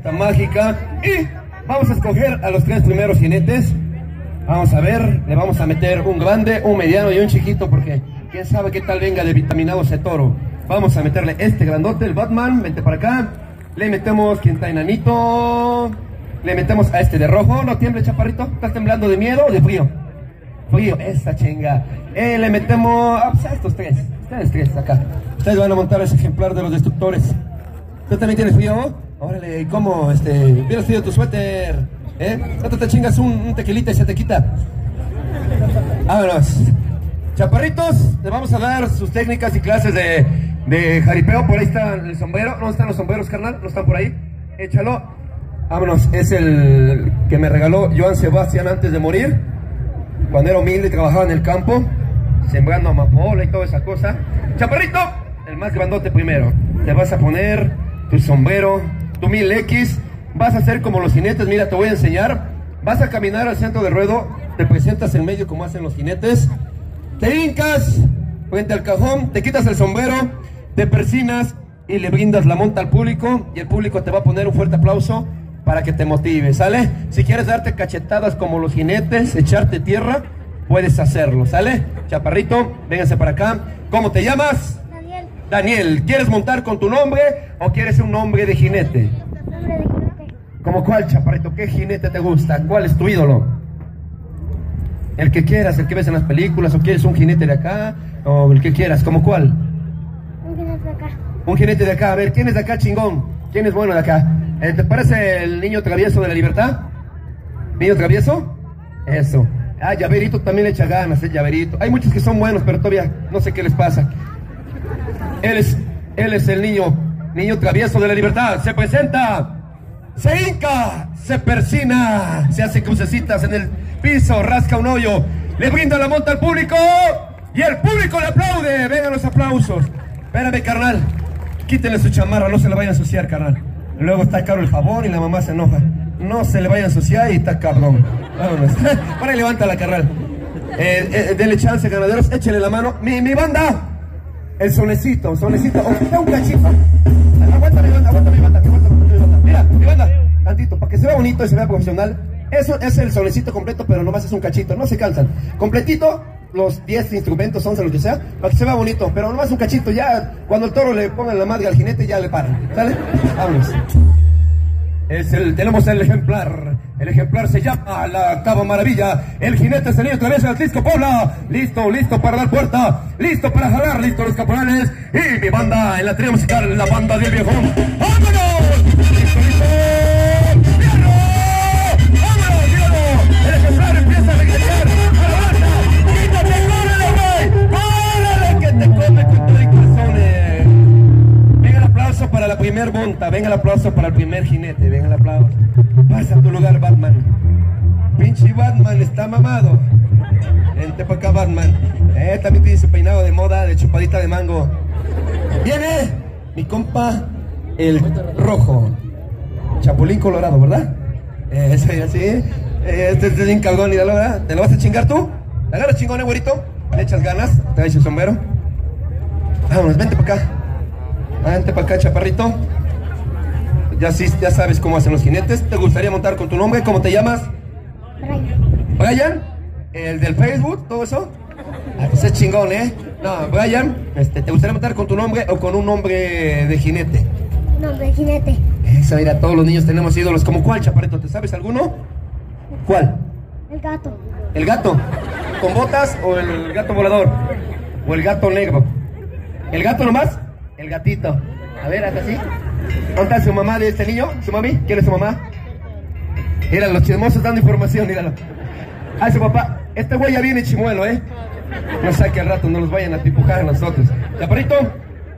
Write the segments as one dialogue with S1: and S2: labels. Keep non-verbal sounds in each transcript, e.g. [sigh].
S1: Esta mágica. Y vamos a escoger a los tres primeros jinetes. Vamos a ver, le vamos a meter un grande, un mediano y un chiquito porque quién sabe qué tal venga de vitaminado ese toro. Vamos a meterle este grandote, el Batman, vente para acá. Le metemos quien está enanito. Le metemos a este de rojo. No tiemble, chaparrito. ¿Estás temblando de miedo o de frío? Frío, esa chinga. Eh, le metemos ah, pues a estos tres. Ustedes tres acá. Ustedes van a montar ese ejemplar de los destructores. ¿Tú también tienes frío? Órale, ¿cómo? Este, ¿Hubieras frío tu suéter? ¿Eh? ¿No te chingas un, tequilita y se te quita? Vámonos. Chaparritos, les vamos a dar sus técnicas y clases de, de jaripeo. Por ahí está el sombrero. ¿Dónde están los sombreros, carnal? ¿No están por ahí? Échalo. Vámonos. Es el que me regaló Joan Sebastián antes de morir. Cuando era humilde, trabajaba en el campo, sembrando amapola y toda esa cosa. Chaparrito, el más grandote primero. Te vas a poner tu sombrero, tu 1000X. Vas a hacer como los jinetes. Mira, te voy a enseñar. Vas a caminar al centro del ruedo. Te presentas en medio como hacen los jinetes. Te hincas frente al cajón, te quitas el sombrero, te persinas y le brindas la monta al público y el público te va a poner un fuerte aplauso para que te motive, ¿sale? Si quieres darte cachetadas como los jinetes, echarte tierra, puedes hacerlo, ¿sale? Chaparrito, véngase para acá. ¿Cómo te llamas?
S2: Daniel,
S1: ¿quieres montar con tu nombre o quieres un nombre de jinete? ¿Como cuál, Chaparrito? ¿Qué jinete te gusta? ¿Cuál es tu ídolo? El que quieras, el que ves en las películas, o quieres un jinete de acá, o el que quieras, ¿como cuál?
S2: Un jinete de acá.
S1: Un jinete de acá, a ver, ¿quién es de acá chingón? ¿Quién es bueno de acá? Eh, ¿Te parece el niño travieso de la libertad? ¿Niño travieso? Eso. Ah, llaverito también le echa ganas, el llaverito. Hay muchos que son buenos, pero todavía no sé qué les pasa. Él es, él es el niño, niño travieso de la libertad. Se presenta, se hinca, se persina, se hace crucecitas en el piso, rasca un hoyo, le brinda la monta al público y el público le aplaude. Vengan los aplausos. Espérame, carnal. Quítenle su chamarra, no se le vaya a ensuciar, carnal. Luego está caro el jabón y la mamá se enoja. No se le vaya a ensuciar y está cabrón. Vámonos. [laughs] Para levanta la carnal. Eh, eh, dele chance, ganaderos. Échele la mano. Mi, mi banda. El sonecito, sonecito. Oh, quita un cachito. Aguanta mi banda, aguanta mi banda, aguanta mi banda. Mira, mi banda, tantito, para que se vea bonito y se vea profesional. Eso es el sonecito completo, pero nomás es un cachito, no se cansan. Completito, los 10 instrumentos, 11, lo que sea, para que se vea bonito, pero nomás un cachito. Ya cuando el toro le ponga la madre al jinete, ya le paran. ¿Sale? Vámonos. Es el, tenemos el ejemplar. El ejemplar se llama la Cabo Maravilla. El jinete se otra vez al Atlisco Puebla. Listo, listo para dar puerta. Listo para jalar, listo los caporales. Y mi banda en la tría musical, la banda del viejón. ¡Vámonos! Para la primer monta, venga el aplauso para el primer jinete, venga el aplauso. Pasa a tu lugar, Batman. Pinche Batman está mamado. Vente para acá, Batman. Eh, también tiene su peinado de moda, de chupadita de mango. Viene mi compa, el rojo. Chapulín colorado, ¿verdad? Eh, ese así. Eh, este es bien cagón y la verdad. ¿Te lo vas a chingar tú? ¿Le agarras chingón, eh, güerito? ¿Le echas ganas? ¿Traes el sombrero? Vámonos, vente para acá. Vente para acá, chaparrito. Ya, sí, ya sabes cómo hacen los jinetes. ¿Te gustaría montar con tu nombre? ¿Cómo te llamas?
S2: Brian.
S1: Brian, el del Facebook, todo eso. Ah, pues es chingón, ¿eh? No, Brian, este, ¿te gustaría montar con tu nombre o con un nombre de jinete?
S2: Nombre de jinete.
S1: Eso, mira, todos los niños tenemos ídolos. ¿Como cuál, chaparrito? ¿Te sabes alguno? ¿Cuál?
S2: El gato.
S1: ¿El gato? ¿Con botas o el gato volador? ¿O el gato negro? ¿El gato nomás? El gatito. A ver, hasta así. ¿Dónde está su mamá de este niño? ¿Su mami? ¿Quién es su mamá? Mira, los chismosos dando información, míralo. Ah, su papá. Este güey ya viene chimuelo, ¿eh? No sé que al rato no los vayan a tipujar a nosotros. Chaparrito,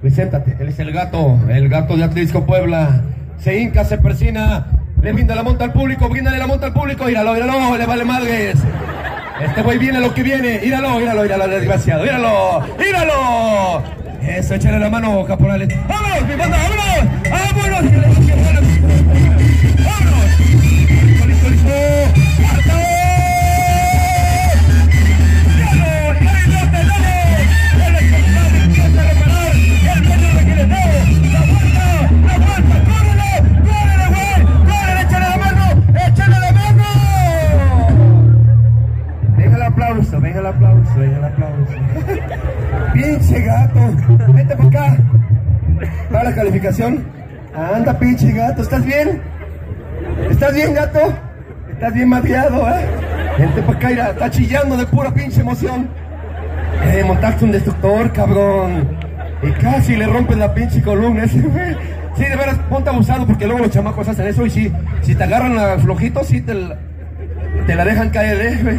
S1: preséntate. Él es el gato, el gato de Atlisco Puebla. Se hinca, se persina, le brinda la monta al público, bríndale la monta al público. Míralo, míralo, le vale madres. Este güey viene lo que viene. Míralo, míralo, míralo, desgraciado. Míralo, míralo. Eso, échale la mano, caporales. ¡Vámonos, mi banda, vámonos! ¡Vámonos! Anda, pinche gato, ¿estás bien? ¿Estás bien, gato? Estás bien madreado, ¿eh? Vente para acá, mira, está chillando de pura pinche emoción. Eh, montaste un destructor, cabrón. Y casi le rompes la pinche columna ese, güey. Sí, de veras, ponte abusado porque luego los chamacos hacen eso y sí, si te agarran a flojito, sí te la, dejan caer, ¿eh, güey?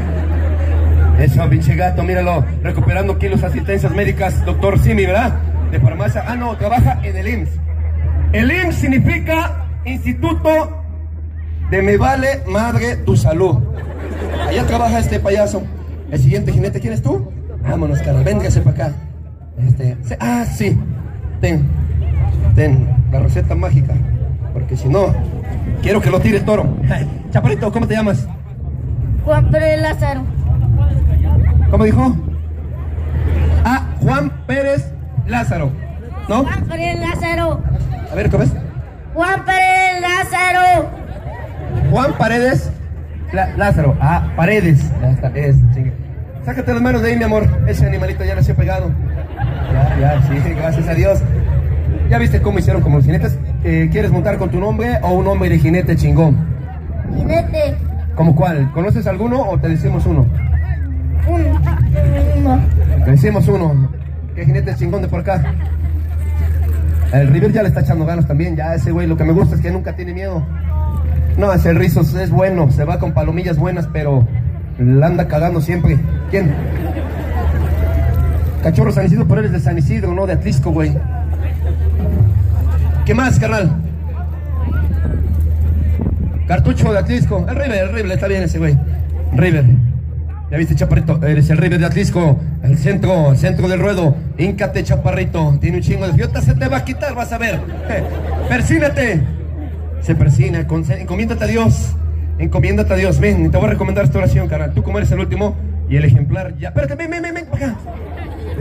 S1: Eso, pinche gato, míralo, recuperando aquí los asistencias médicas, doctor Simi, ¿verdad? De farmacia. Ah, no, trabaja en el IMSS. El IMSS significa Instituto de Me Vale Madre Tu Salud. Allá trabaja este payaso. El siguiente jinete, ¿quién es tú? Vámonos, cara, véngase para acá. Este, se- ah, sí. Ten, ten, la receta mágica. Porque si no, quiero que lo tire el toro. [laughs] Chaparito, ¿cómo te llamas?
S2: Juan Pérez Lázaro.
S1: ¿Cómo dijo? Ah, Juan Pérez Lázaro. ¿No?
S2: Juan Pérez Lázaro.
S1: A ver, ¿cómo es?
S2: Juan Pérez Lázaro.
S1: Juan Paredes La- Lázaro. Ah, Paredes. Ya está, es, chingue. Sácate las manos de ahí, mi amor. Ese animalito ya nació pegado. Ya, ya, sí, gracias a Dios. ¿Ya viste cómo hicieron como los jinetes? Eh, ¿Quieres montar con tu nombre o un nombre de jinete chingón?
S2: Jinete.
S1: ¿Como cuál? ¿Conoces alguno o te decimos uno?
S2: Uno. Uno.
S1: Te decimos uno. ¿Qué jinete chingón de por acá? El River ya le está echando ganas también. Ya ese güey, lo que me gusta es que nunca tiene miedo. No, ese Rizos es bueno, se va con palomillas buenas, pero la anda cagando siempre. ¿Quién? Cachorro San Isidro, pero eres de San Isidro, no de Atlisco, güey. ¿Qué más, carnal? Cartucho de Atlisco. El River, el River, está bien ese güey. River. Ya viste, chaparrito, eres el River de Atlisco, el centro, centro del ruedo. Híncate, chaparrito. Tiene un chingo de fiota, se te va a quitar, vas a ver. [laughs] Persínate. Se persina, encomiéndate a Dios. Encomiéndate a Dios. Ven, te voy a recomendar esta oración, carnal. Tú como eres el último y el ejemplar ya. Espérate, ven, ven, ven, ven, acá.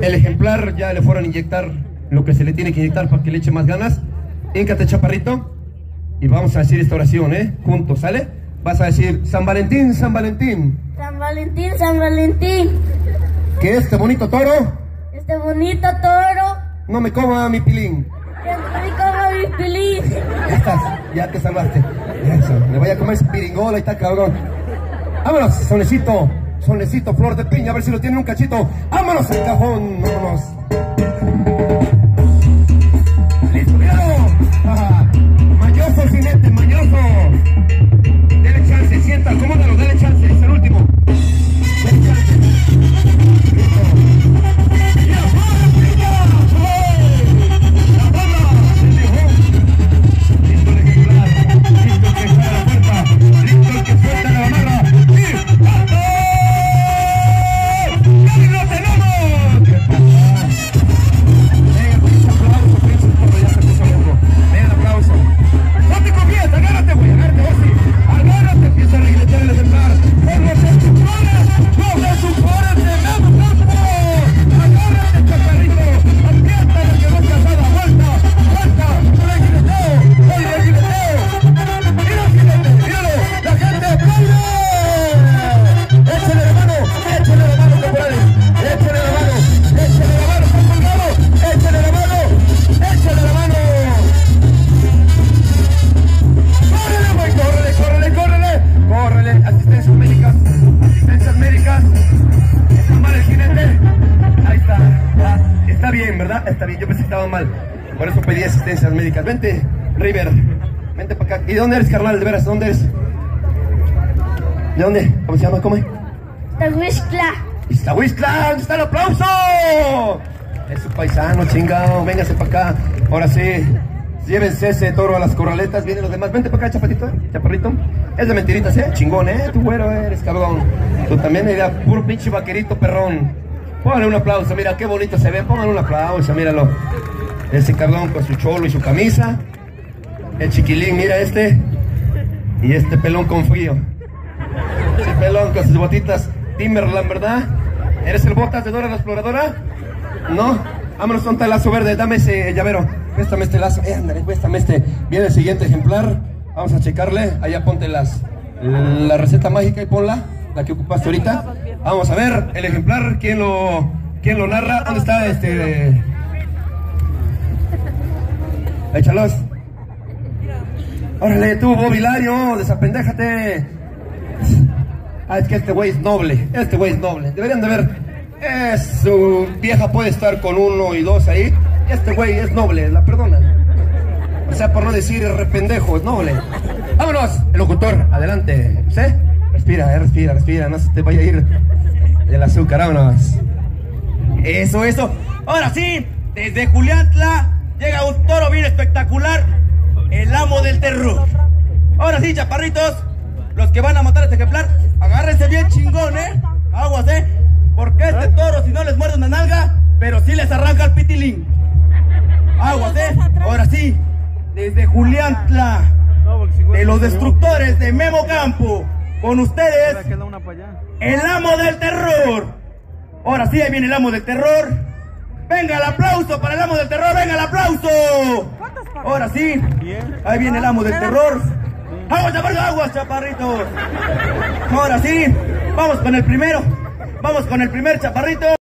S1: El ejemplar ya le fueron a inyectar lo que se le tiene que inyectar para que le eche más ganas. Híncate, chaparrito. Y vamos a decir esta oración, ¿eh? Juntos, ¿sale? Vas a decir, San Valentín, San Valentín.
S2: San Valentín, San Valentín.
S1: Que este bonito toro
S2: Este bonito toro.
S1: no me coma mi pilín.
S2: Que estoy como mi feliz.
S1: Ya estás, ya te salvaste. Eso, le voy a comer piringola y está cabrón. Vámonos, sonecito, sonecito, flor de piña, a ver si lo tienen un cachito. Vámonos al cajón, vámonos. Mal. Por eso pedí asistencias médicas. Vente, River. Vente para acá. ¿Y de dónde eres, carnal? De veras, ¿de dónde eres? ¿De dónde? ¿Cómo se llama? ¿Cómo es?
S2: Tahuixtla.
S1: ¡Iztahuistla! ¿Dónde está el aplauso? Es su paisano, chingado. Véngase para acá. Ahora sí. Llévense ese toro a las corraletas. Vienen los demás. Vente para acá, chapatito. Chaparrito. Es de mentiritas, ¿eh? Chingón, ¿eh? Tú güero eres, cabrón. Tú también eres puro pinche vaquerito perrón. Póngale un aplauso. Mira qué bonito se ve. Póngale un aplauso. Míralo. Ese cabrón con su cholo y su camisa. El chiquilín, mira este. Y este pelón con frío. Ese pelón con sus botitas Timberland, ¿verdad? ¿Eres el botas de Dora la Exploradora? ¿No? Vámonos con el lazo verde, dame ese llavero. Préstame este lazo. Eh, ándale, préstame este. Viene el siguiente ejemplar. Vamos a checarle. Allá ponte las, la receta mágica y ponla, la que ocupaste ahorita. Vamos a ver el ejemplar, quién lo, quién lo narra. ¿Dónde está este? Échalos. Órale, tú, Bobilario, desapendéjate. Ah, es que este güey es noble, este güey es noble. Deberían de ver, su vieja puede estar con uno y dos ahí. Este güey es noble, la perdonan. O sea, por no decir rependejo, es noble. Vámonos, el locutor, adelante. ¿Sí? Respira, eh, respira, respira, no se te vaya a ir el azúcar, vámonos.
S3: Eso, eso. Ahora sí, desde Juliantla llega un toro bien espectacular, el amo del terror. Ahora sí, chaparritos, los que van a matar a este ejemplar, agárrense bien chingón, ¿eh? Aguas, ¿eh? Porque este toro, si no les muerde una nalga, pero sí les arranca el pitilín. Aguas, ¿eh? Ahora sí, desde Juliantla, de los destructores de Memo Campo, con ustedes, el amo del terror. Ahora sí, ahí viene el amo del terror. Venga el aplauso para el amo del terror, venga el aplauso. Ahora sí, ahí viene el amo del terror. Aguas, chaparritos, aguas, chaparritos. Ahora sí, vamos con el primero. Vamos con el primer chaparrito.